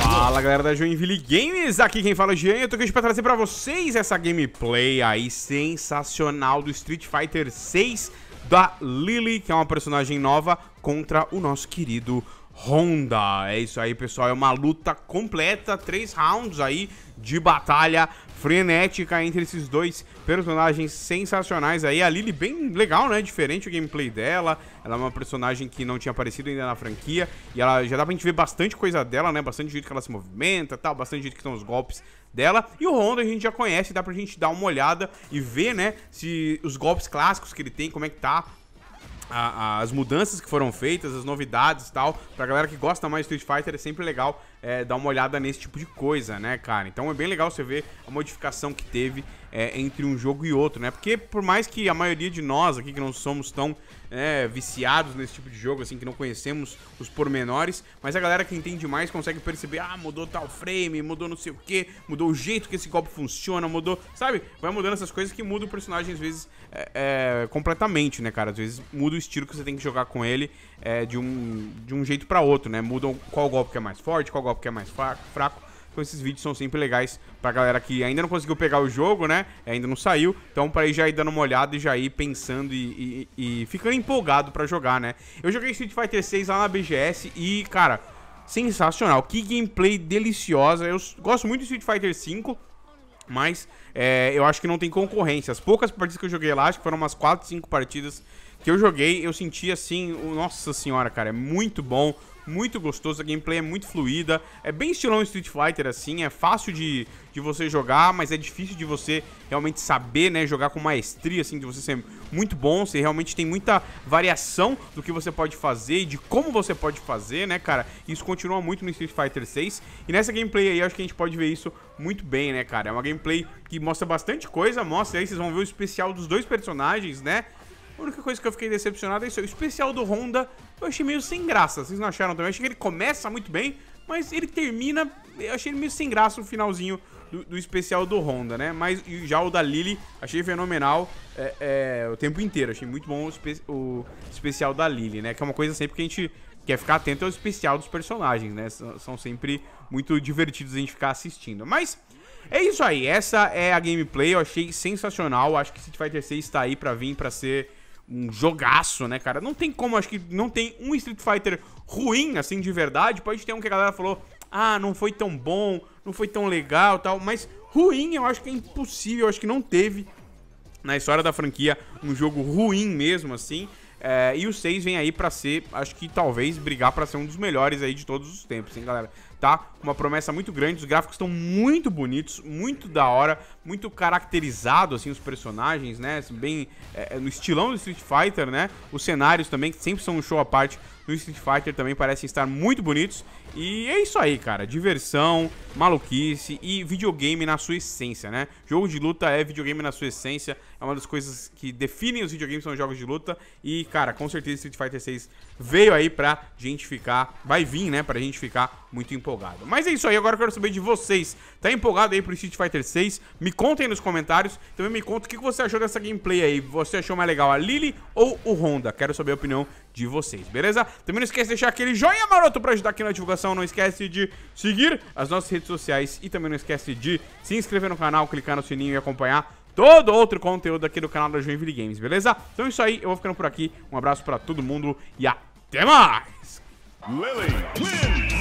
Fala galera da Joinville Games, aqui quem fala é o Jean eu tô aqui pra trazer pra vocês essa gameplay aí sensacional do Street Fighter 6 da Lily, que é uma personagem nova, contra o nosso querido Honda. É isso aí, pessoal, é uma luta completa, três rounds aí de batalha frenética entre esses dois personagens sensacionais aí. A Lily bem legal, né? Diferente o gameplay dela. Ela é uma personagem que não tinha aparecido ainda na franquia. E ela já dá pra gente ver bastante coisa dela, né? Bastante jeito que ela se movimenta tal, bastante jeito que estão os golpes dela. E o Honda a gente já conhece, dá pra gente dar uma olhada e ver, né? Se os golpes clássicos que ele tem, como é que tá a, as mudanças que foram feitas, as novidades e tal. Pra galera que gosta mais de Street Fighter, é sempre legal é, dar uma olhada nesse tipo de coisa, né, cara? Então é bem legal você ver a modificação que teve é, entre um jogo e outro, né? Porque por mais que a maioria de nós aqui que não somos tão é, viciados nesse tipo de jogo, assim, que não conhecemos os pormenores, mas a galera que entende mais consegue perceber, ah, mudou tal frame, mudou não sei o que, mudou o jeito que esse golpe funciona, mudou, sabe? Vai mudando essas coisas que mudam o personagem às vezes é, é, completamente, né, cara? Às vezes muda o estilo que você tem que jogar com ele é, de, um, de um jeito para outro, né? Mudam qual golpe que é mais forte, qual golpe que é mais fraco então esses vídeos são sempre legais pra galera que ainda não conseguiu pegar o jogo, né? Ainda não saiu. Então pra ir já ir dando uma olhada e já ir pensando e, e, e ficando empolgado pra jogar, né? Eu joguei Street Fighter 6 lá na BGS e, cara, sensacional. Que gameplay deliciosa. Eu gosto muito de Street Fighter 5. Mas é, eu acho que não tem concorrência. As poucas partidas que eu joguei lá, acho que foram umas 4, 5 partidas que eu joguei, eu senti assim, nossa senhora, cara, é muito bom muito gostoso, a gameplay é muito fluida, é bem estilão Street Fighter assim, é fácil de, de você jogar, mas é difícil de você realmente saber, né, jogar com maestria, assim, de você ser muito bom, você realmente tem muita variação do que você pode fazer e de como você pode fazer, né, cara, isso continua muito no Street Fighter 6, e nessa gameplay aí, acho que a gente pode ver isso muito bem, né, cara, é uma gameplay que mostra bastante coisa, mostra aí, vocês vão ver o especial dos dois personagens, né, a única coisa que eu fiquei decepcionado é isso. O especial do Honda eu achei meio sem graça. Vocês não acharam também? Eu achei que ele começa muito bem, mas ele termina. Eu achei ele meio sem graça no finalzinho do, do especial do Honda, né? Mas já o da Lily achei fenomenal é, é, o tempo inteiro. Achei muito bom o, espe o, especial da Lily, né? Que é uma coisa sempre que a gente quer ficar atento ao especial dos personagens, né? São, são sempre muito divertidos a gente ficar assistindo. Mas. É isso aí, essa é a gameplay, eu achei sensacional, acho que Street Fighter 6 tá aí pra vir, pra ser um jogaço, né, cara? Não tem como, acho que não tem um Street Fighter ruim, assim, de verdade. Pode ter um que a galera falou, ah, não foi tão bom, não foi tão legal tal, mas ruim eu acho que é impossível, eu acho que não teve na história da franquia um jogo ruim mesmo, assim. É, e o 6 vem aí pra ser, acho que talvez brigar pra ser um dos melhores aí de todos os tempos, hein, galera? Tá? Uma promessa muito grande, os gráficos estão muito bonitos, muito da hora, muito caracterizado, assim, os personagens, né? Bem é, no estilão do Street Fighter, né? Os cenários também, que sempre são um show à parte no Street Fighter, também parecem estar muito bonitos. E é isso aí, cara. Diversão, maluquice e videogame na sua essência, né? Jogo de luta é videogame na sua essência. É uma das coisas que definem os videogames, são os jogos de luta. E, cara, com certeza Street Fighter 6 veio aí pra gente ficar... Vai vir, né? Pra gente ficar muito empolgado. Mas é isso aí. Agora eu quero saber de vocês. Tá empolgado aí pro Street Fighter 6? Me contem nos comentários. Também me conta o que você achou dessa gameplay aí. Você achou mais legal a Lily ou o Honda? Quero saber a opinião de vocês, beleza? Também não esquece de deixar aquele joinha maroto pra ajudar aqui na divulgação. Não esquece de seguir as nossas redes sociais e também não esquece de se inscrever no canal, clicar no sininho e acompanhar todo outro conteúdo aqui do canal da Joinville Games, beleza? Então é isso aí, eu vou ficando por aqui. Um abraço pra todo mundo e até mais! Lily,